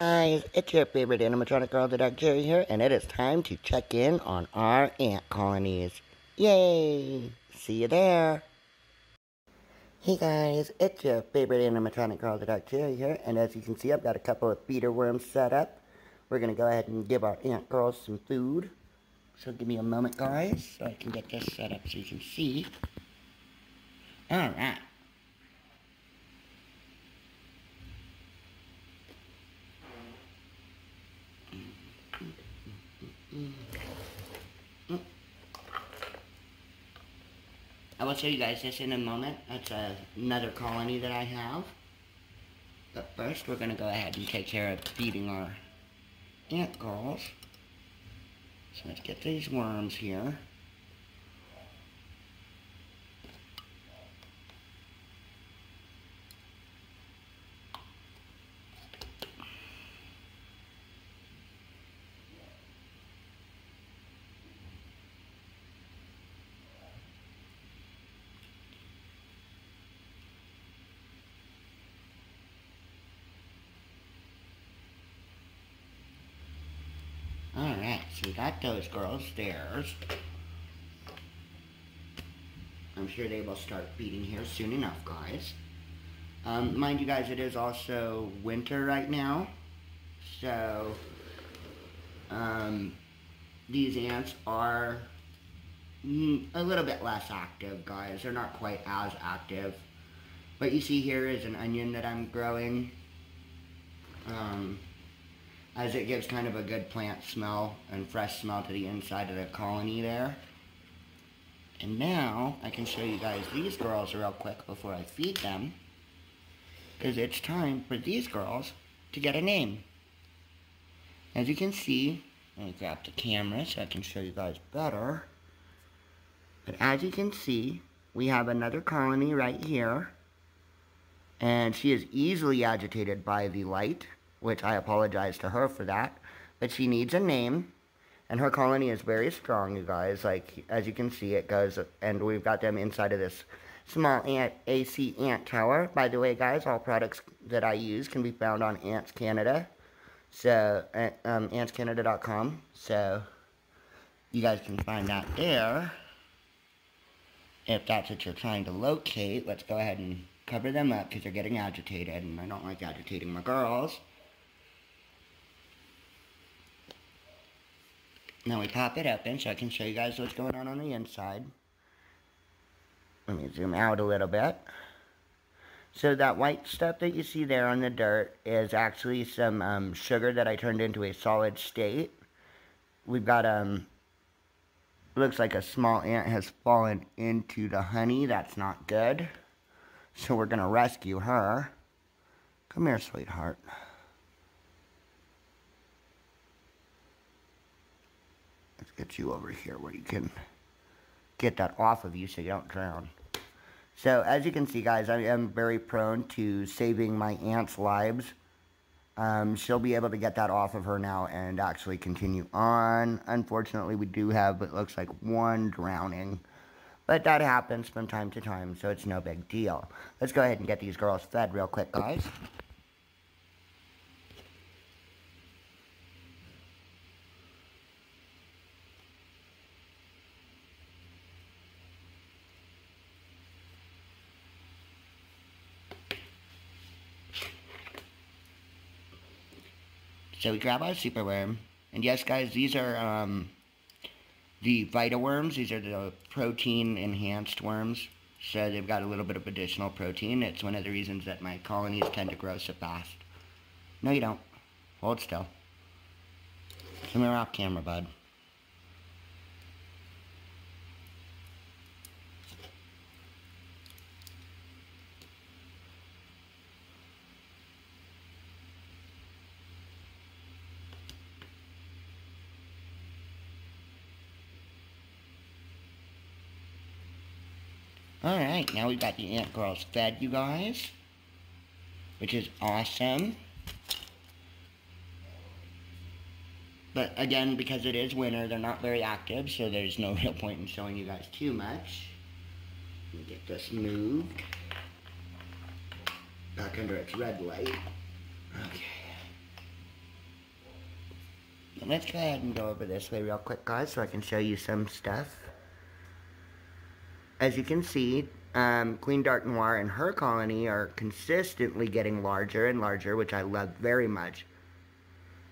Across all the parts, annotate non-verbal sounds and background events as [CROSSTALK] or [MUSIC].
Guys, it's your favorite animatronic girl, the Dog Cherry here, and it is time to check in on our ant colonies. Yay! See you there! Hey guys, it's your favorite animatronic girl, the Dog Cherry here, and as you can see, I've got a couple of feeder worms set up. We're gonna go ahead and give our ant girls some food. So give me a moment, guys, so I can get this set up so you can see. Alright. I will show you guys this in a moment. That's uh, another colony that I have. But first, we're going to go ahead and take care of feeding our ant girls. So let's get these worms here. We got those girls theirs. I'm sure they will start feeding here soon enough, guys. Um, mind you guys, it is also winter right now. So, um, these ants are mm, a little bit less active, guys. They're not quite as active. What you see here is an onion that I'm growing. Um, as it gives kind of a good plant smell and fresh smell to the inside of the colony there. And now I can show you guys these girls real quick before I feed them. Because it's time for these girls to get a name. As you can see, let me grab the camera so I can show you guys better. But as you can see, we have another colony right here. And she is easily agitated by the light which I apologize to her for that. But she needs a name, and her colony is very strong, you guys. Like, as you can see, it goes, and we've got them inside of this small ant AC ant tower. By the way, guys, all products that I use can be found on Ants Canada. So, um, antscanada.com. So, you guys can find that there. If that's what you're trying to locate, let's go ahead and cover them up because they're getting agitated, and I don't like agitating my girls. Now we pop it open so I can show you guys what's going on on the inside. Let me zoom out a little bit. So that white stuff that you see there on the dirt is actually some um, sugar that I turned into a solid state. We've got, um, looks like a small ant has fallen into the honey. That's not good. So we're going to rescue her. Come here, sweetheart. Get you over here where you can get that off of you so you don't drown. So as you can see guys, I am very prone to saving my ant's lives. Um, she'll be able to get that off of her now and actually continue on. Unfortunately, we do have, it looks like, one drowning. But that happens from time to time, so it's no big deal. Let's go ahead and get these girls fed real quick, guys. So we grab our super worm. And yes, guys, these are um, the Vita worms. These are the protein enhanced worms. So they've got a little bit of additional protein. It's one of the reasons that my colonies tend to grow so fast. No, you don't. Hold still. Come here off camera, bud. Alright, now we've got the ant girls fed, you guys. Which is awesome. But again, because it is winter, they're not very active, so there's no [LAUGHS] real point in showing you guys too much. Let me get this moved. Back under its red light. Okay. let's go ahead and go over this way real quick, guys, so I can show you some stuff. As you can see, um, Queen Dark Noir and her colony are consistently getting larger and larger, which I love very much.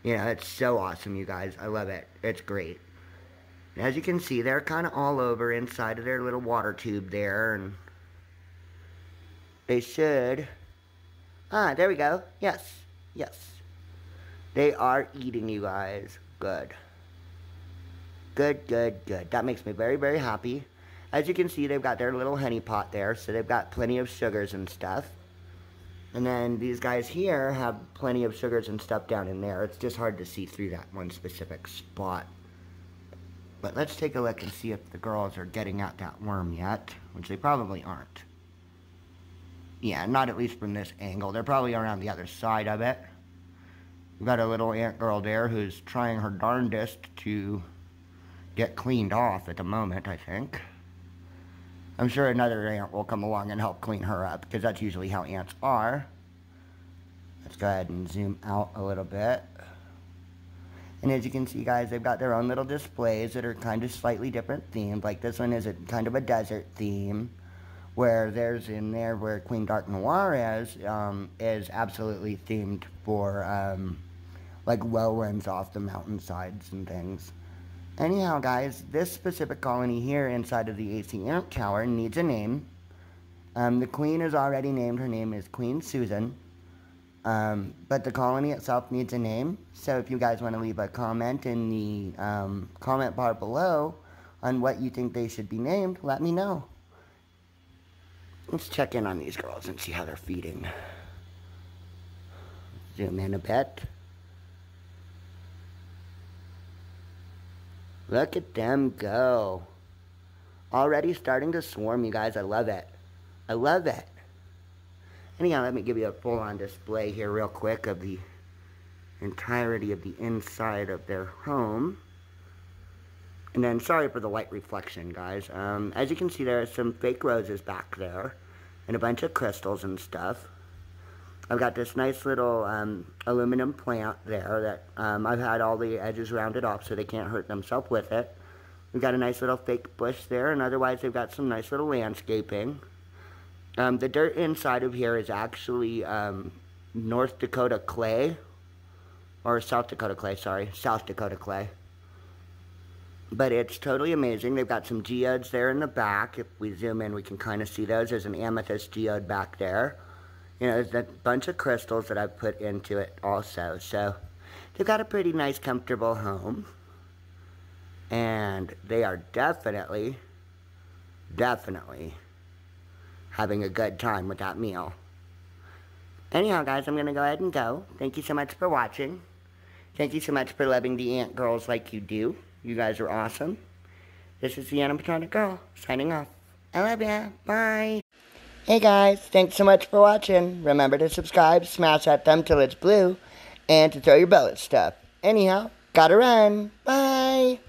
You know, it's so awesome, you guys. I love it. It's great. As you can see, they're kind of all over inside of their little water tube there, and they should... Ah, there we go. Yes. Yes. They are eating, you guys. Good. Good, good, good. That makes me very, very happy. As you can see, they've got their little honey pot there, so they've got plenty of sugars and stuff. And then these guys here have plenty of sugars and stuff down in there. It's just hard to see through that one specific spot. But let's take a look and see if the girls are getting at that worm yet, which they probably aren't. Yeah, not at least from this angle. They're probably around the other side of it. We've got a little ant girl there who's trying her darndest to get cleaned off at the moment, I think. I'm sure another ant will come along and help clean her up, because that's usually how ants are. Let's go ahead and zoom out a little bit. And as you can see, guys, they've got their own little displays that are kind of slightly different themed. Like this one is a kind of a desert theme, where there's in there where Queen Dark Noir is, um, is absolutely themed for, um, like, well runs off the mountainsides and things. Anyhow, guys, this specific colony here inside of the AC Ant Tower needs a name. Um, the queen is already named. Her name is Queen Susan. Um, but the colony itself needs a name. So if you guys want to leave a comment in the um, comment bar below on what you think they should be named, let me know. Let's check in on these girls and see how they're feeding. Zoom in a bit. Look at them go. Already starting to swarm, you guys. I love it. I love it. Anyhow, let me give you a full-on display here real quick of the entirety of the inside of their home. And then, sorry for the light reflection, guys. Um, as you can see, there are some fake roses back there. And a bunch of crystals and stuff. I've got this nice little um, aluminum plant there that um, I've had all the edges rounded off so they can't hurt themselves with it. We've got a nice little fake bush there, and otherwise they've got some nice little landscaping. Um, the dirt inside of here is actually um, North Dakota clay, or South Dakota clay, sorry, South Dakota clay. But it's totally amazing. They've got some geodes there in the back. If we zoom in, we can kind of see those. There's an amethyst geode back there you know, there's a bunch of crystals that I've put into it also. So they've got a pretty nice, comfortable home. And they are definitely, definitely having a good time with that meal. Anyhow, guys, I'm going to go ahead and go. Thank you so much for watching. Thank you so much for loving the ant girls like you do. You guys are awesome. This is the animatronic girl, signing off. I love ya. Bye. Hey guys, thanks so much for watching. Remember to subscribe, smash that thumb till it's blue, and to throw your bell at stuff. Anyhow, gotta run. Bye!